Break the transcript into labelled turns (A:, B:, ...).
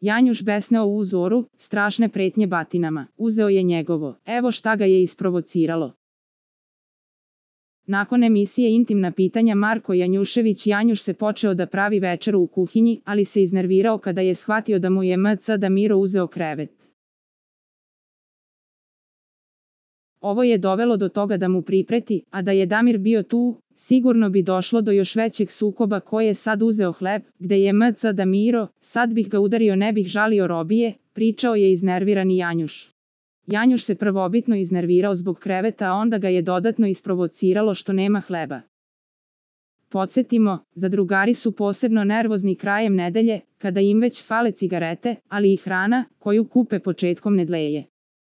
A: Janjuš besneo u uzoru, strašne pretnje batinama. Uzeo je njegovo. Evo šta ga je isprovociralo. Nakon emisije Intimna pitanja Marko Janjušević Janjuš se počeo da pravi večeru u kuhinji, ali se iznervirao kada je shvatio da mu je MC Damiro uzeo krevet. Ovo je dovelo do toga da mu pripreti, a da je Damir bio tu, sigurno bi došlo do još većeg sukoba ko je sad uzeo hleb, gde je MC Damiro, sad bih ga udario ne bih žalio robije, pričao je iznervirani Janjuš. Janjuš se prvobitno iznervirao zbog kreveta, a onda ga je dodatno isprovociralo što nema hleba. Podsjetimo, zadrugari su posebno nervozni krajem nedelje, kada im već fale cigarete, ali i hrana, koju kupe početkom nedleje.